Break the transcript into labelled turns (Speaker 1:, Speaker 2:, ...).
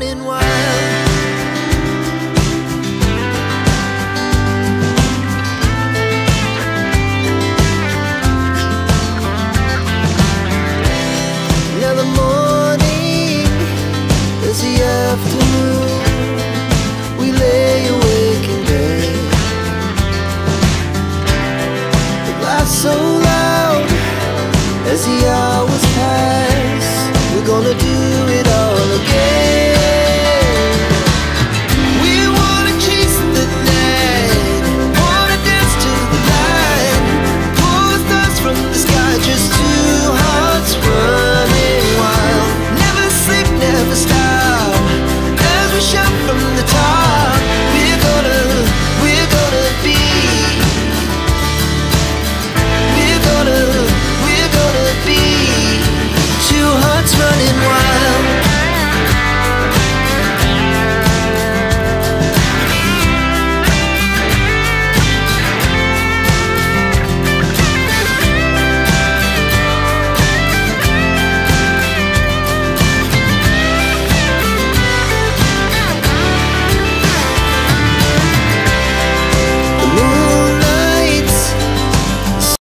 Speaker 1: Running wild. Now the morning is the afternoon. We lay awake in bed. The laugh so loud as the